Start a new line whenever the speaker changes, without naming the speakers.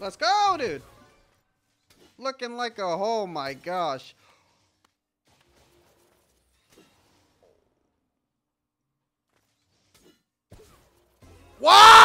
Let's go, dude. Looking like a, oh my gosh. What?